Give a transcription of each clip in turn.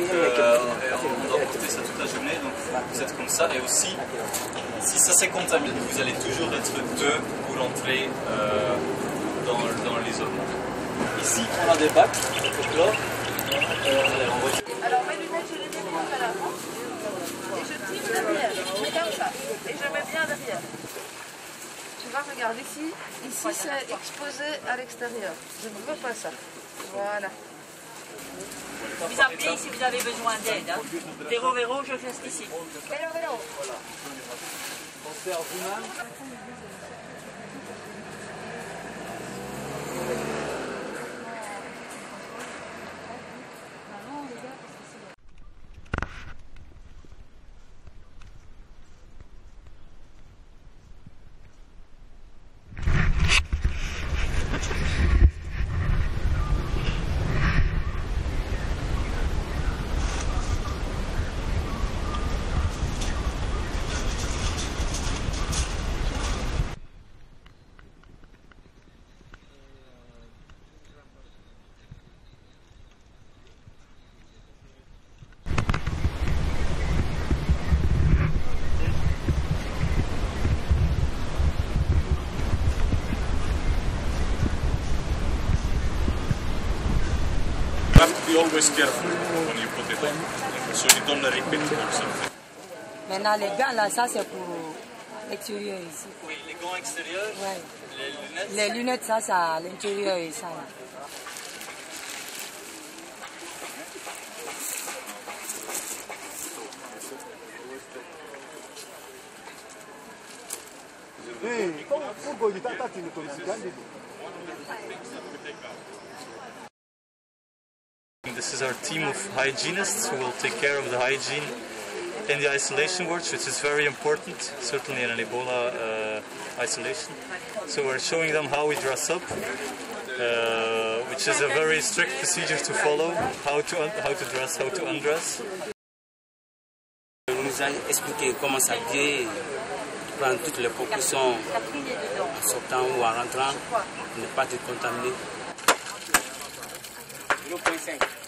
Euh, on doit porter ça toute la journée, donc vous êtes comme ça. Et aussi, si ça s'est contaminé, vous allez toujours être deux pour entrer euh, dans, l'isolement. Ici, on a des bacs, donc en voiture. Alors mes lunettes, je les démonte à l'avant je tire derrière. Je mets comme ça et je mets bien derrière. Tu vois, regarde ici, ici c'est exposé à l'extérieur. Je ne veux pas ça. Voilà. Vous appelez si vous avez besoin d'aide. Hein. Véro, véro, je reste ici. Vélo, vélo. You always careful when you put it on, so you don't rip it or something. Maintenant, les gants, là, ça, c'est pour l'extérieur ici. Oui, les gants extérieurs, Ouais. les lunettes. Les lunettes, ça, c'est à l'intérieur et ça, là. This is our team of hygienists who will take care of the hygiene in the isolation wards, which is very important, certainly in an Ebola uh, isolation. So we're showing them how we dress up, uh, which is a very strict procedure to follow, how to, how to dress, how to undress. Nous comment s'habiller, prendre toutes les en sortant ou en rentrant, ne pas te contaminer. 0.5.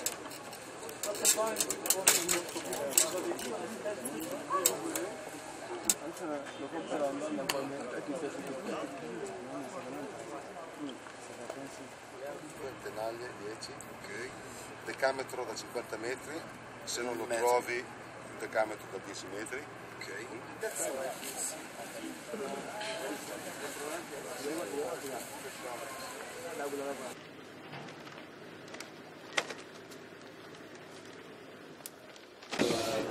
tenaglie 10, ok. Decametro da 50 metri, se non lo trovi un decametro da 10 metri, ok.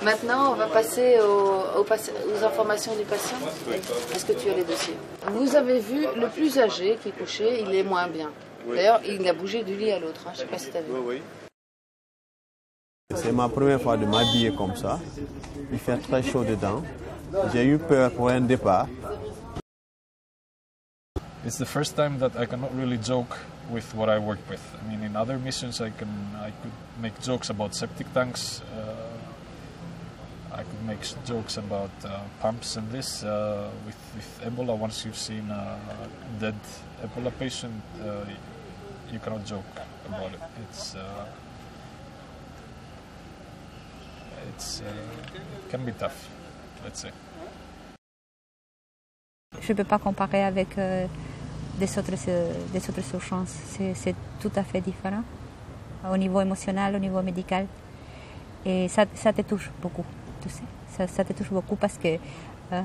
Maintenant, on va passer aux, aux passe- aux informations du patient. Est-ce que tu as les dossiers? Vous avez vu le plus âgé qui est couché, il est moins bien. D'ailleurs, il a bougé du lit à l'autre. hein. Je ne sais pas si tu as vu. C'est ma première fois de m'habiller comme ça. Il fait très chaud dedans. J'ai eu peur pour un départ. It's the first time that I cannot really joke with what I work with. I mean, in other missions, I can I could make jokes about septic tanks. Uh, I could make jokes about uh, pumps and this. Uh, with with Ebola, once you've seen a dead Ebola patient, uh, you cannot joke about it. It's uh, it's uh, it can be tough, let's say. Je ne peux pas comparer avec euh, des, autres, euh, des autres. C'est, c'est tout à fait différent au niveau émotionnel, au niveau médical. Et ça, ça te touche beaucoup, Ça, ça te touche beaucoup parce que... euh,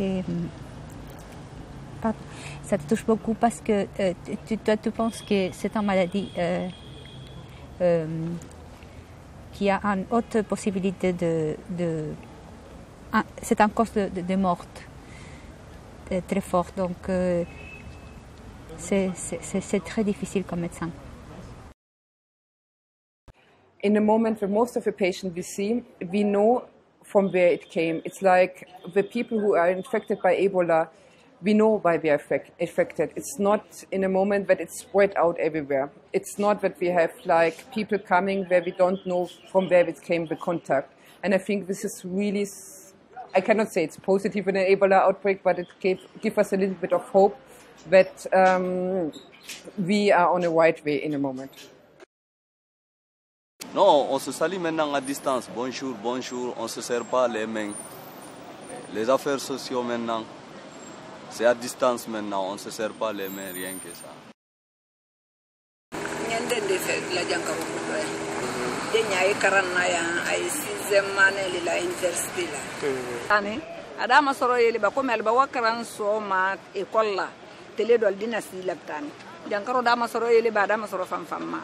hum, ça te touche beaucoup parce que euh, tu- toi, tu penses que c'est une maladie euh, euh, qui a une haute possibilité de... de c'est un cause de, de, mort très fort. Donc, c'est très difficile comme médecin. In the moment when most of the patients we see, we know from where it came. It's like the people who are infected by Ebola, we know why they are affected. It's not in a moment that it's spread out everywhere. It's not that we have like people coming where we don't know from where it came the contact. And I think this is really, I cannot say it's positive in an Ebola outbreak, but it gave, give us a little bit of hope that um, we are on a right way in a moment. Non, on se salue maintenant à distance. Bonjour, bonjour. On ne se serre pas les mains. Les affaires sociales maintenant, c'est à distance maintenant. On ne se serre pas les mains, rien que ça. ñandende fe la jankaro kuto ya de ñayi karanna ya ay sixième année li la université la ane adama soro yeli ba comme alba wakaran so ma école la télé dol dina si laptani jankaro dama soro yeli ba dama soro fam fam ma